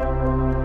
Música